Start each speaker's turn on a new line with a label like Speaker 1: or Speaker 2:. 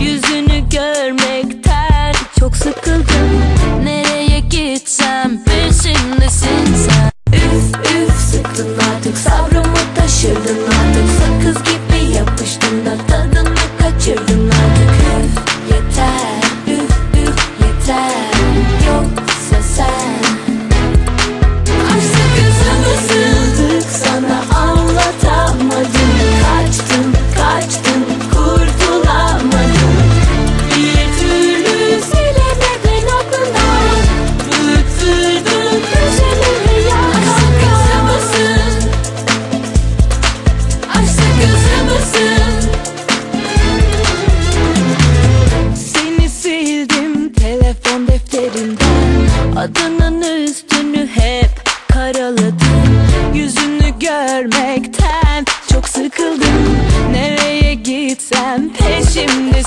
Speaker 1: Yüzünü görmekten çok sıkıldım. Adının üstünü hep karaladım. Yüzünü görmekten çok sıkıldım. Nereye gitsem peşimde